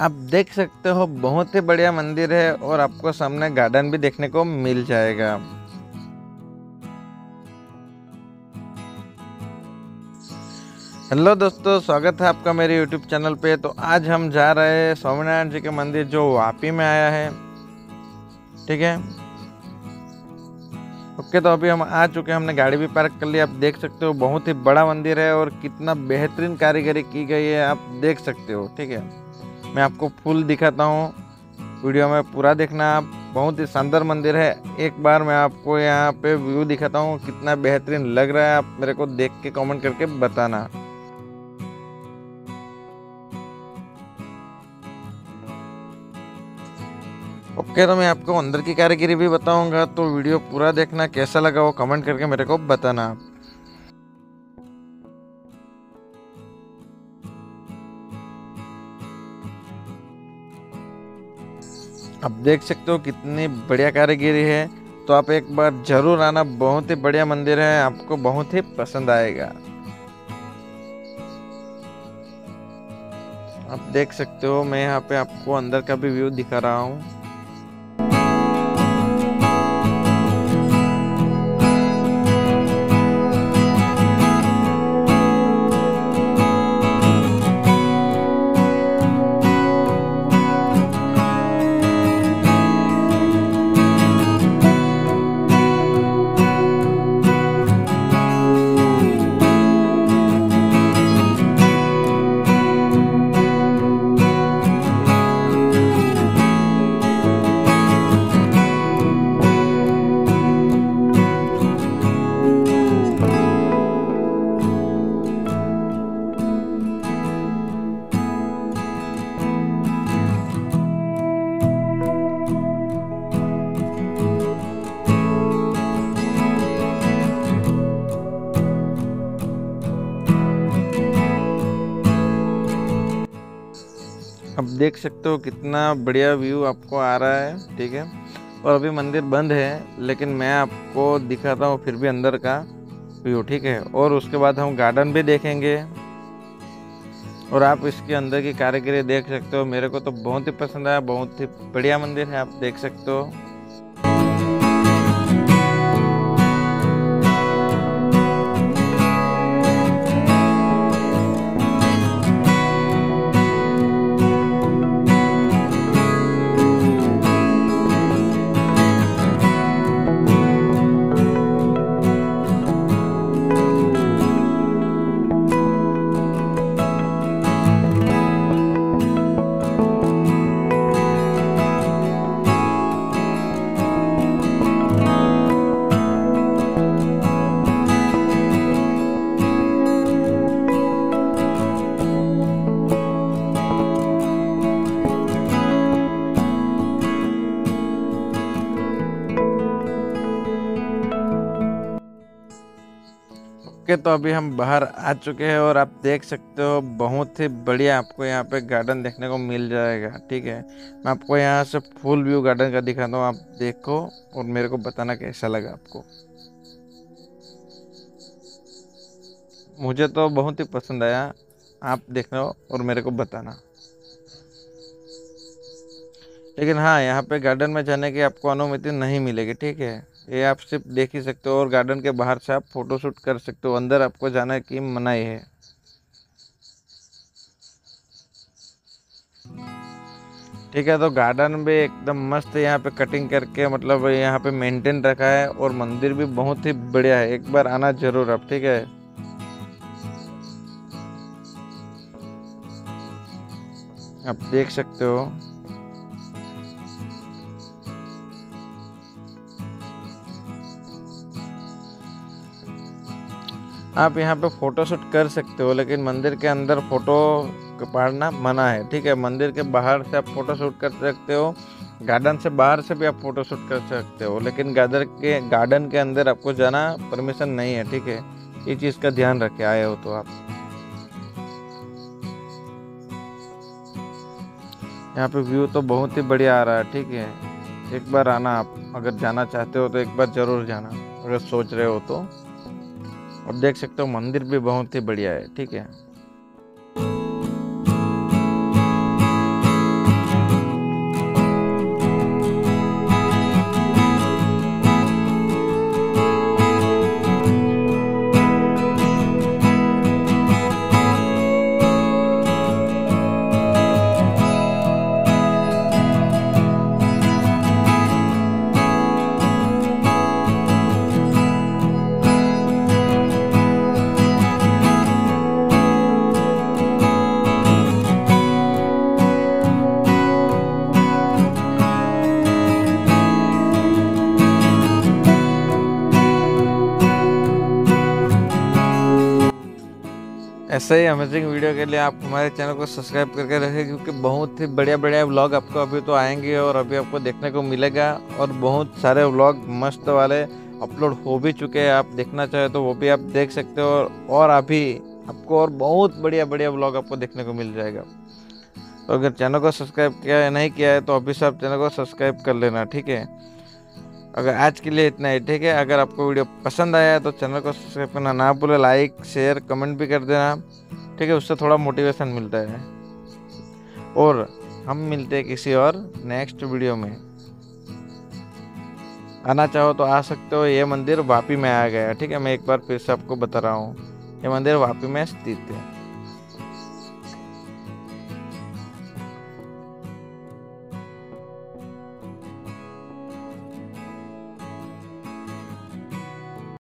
आप देख सकते हो, बहुत ही बढ़िया मंदिर है और आपको सामने गार्डन भी देखने को मिल जाएगा। हेलो दोस्तों, स्वागत है आपका मेरे यूट्यूब चैनल पे। तो आज हम जा रहे हैं स्वामीनारायण जी के मंदिर जो वापी में आया है। ठीक है? ओके तो अभी हम आ चुके हैं, हमने गाड़ी भी पार्क कर ली। आप देख सकते हो, बहुत ही बड़ा मंदिर है और कितना बेहतरीन कारीगरी की गई है, आप देख सकते हो। ठीक है? मैं आपको फुल दिखाता हूँ। वीडियो में पूरा देखना। आप बहुत ही शानदार मंदिर है। एक बार मैं आपको यहाँ पे व्यू दिखाता हूँ, कितना बेहतरीन लग रहा है। आप मेरे को देख के कमेंट करके बताना। ओके तो मैं आपको अंदर की कारीगरी भी बताऊँगा। तो वीडियो पूरा देखना। कैसा लगा वो कमेंट करके मेरे को बताना। आप देख सकते हो कितनी बढ़िया कारीगिरी है। तो आप एक बार ज़रूर आना, बहुत ही बढ़िया मंदिर है, आपको बहुत ही पसंद आएगा। आप देख सकते हो, मैं यहाँ पे आपको अंदर का भी व्यू दिखा रहा हूँ। अब देख सकते हो कितना बढ़िया व्यू आपको आ रहा है, ठीक है? और अभी मंदिर बंद है, लेकिन मैं आपको दिखाता हूँ फिर भी अंदर का व्यू ठीक है? और उसके बाद हम गार्डन भी देखेंगे। और आप इसके अंदर की कारीगरी देख सकते हो। मेरे को तो बहुत ही पसंद आया, बहुत ही बढ़िया मंदिर है, आप देख सकते हो। ओके तो अभी हम बाहर आ चुके हैं और आप देख सकते हो, बहुत ही बढ़िया आपको यहाँ पे गार्डन देखने को मिल जाएगा, ठीक है? मैं आपको यहाँ से फुल व्यू गार्डन का दिखाता हूँ, आप देखो और मेरे को बताना कैसा लगा आपको। मुझे तो बहुत ही पसंद आया, आप देखना और मेरे को बताना। लेकिन हाँ यहाँ पे गार्डन में जाने की आपको अनुमति नहीं मिलेगी, ठीक है? ये आप सिर्फ़ देख ही सकते हो और गार्डन के बाहर से आप फ़ोटो शूट कर सकते हो। अंदर आपको जाने की मनाही है। ठीक है तो गार्डन भी एकदम मस्त यहाँ पे कटिंग करके मतलब यहाँ पे मेंटेन रखा है और मंदिर भी बहुत ही बढ़िया है। एक बार आना ज़रूर आप, ठीक है? आप देख सकते हो। आप यहाँ पे फ़ोटो शूट कर सकते हो, लेकिन मंदिर के अंदर फ़ोटो पाड़ना मना है, ठीक है? मंदिर के बाहर से आप फ़ोटो शूट कर सकते हो गार्डन से बाहर से भी आप फ़ोटो शूट कर सकते हो, लेकिन गार्डन के गार्डन के अंदर आपको जाना परमिशन नहीं है, ठीक है? ये चीज़ का ध्यान रखे, आए हो तो आप। यहाँ पे व्यू तो बहुत ही बढ़िया आ रहा है, ठीक है? एक बार आना आप, अगर जाना चाहते हो तो एक बार ज़रूर जाना, अगर सोच रहे हो तो। और देख सकते हो मंदिर भी बहुत ही बढ़िया है ठीक है? ऐसे ही अमेजिंग वीडियो के लिए आप हमारे चैनल को सब्सक्राइब करके रखें, क्योंकि बहुत ही बढ़िया बढ़िया व्लॉग आपको अभी तो आएँगे और अभी आपको देखने को मिलेगा। और बहुत सारे व्लॉग मस्त वाले अपलोड हो भी चुके हैं, आप देखना चाहे तो वो भी आप देख सकते हो। और अभी आपको और बहुत बढ़िया बढ़िया व्लॉग आपको देखने को मिल जाएगा। तो अगर चैनल को सब्सक्राइब किया नहीं किया है तो अभी से आप चैनल को सब्सक्राइब कर लेना, ठीक है? अगर आज के लिए इतना ही, ठीक है? अगर आपको वीडियो पसंद आया है तो चैनल को सब्सक्राइब करना ना भूले, लाइक, शेयर, कमेंट भी कर देना, ठीक है? उससे थोड़ा मोटिवेशन मिलता है। और हम मिलते हैं किसी और नेक्स्ट वीडियो में। आना चाहो तो आ सकते हो, ये मंदिर वापी में आ गया ठीक है? मैं एक बार फिर से आपको बता रहा हूँ। ये मंदिर वापी में स्थित है।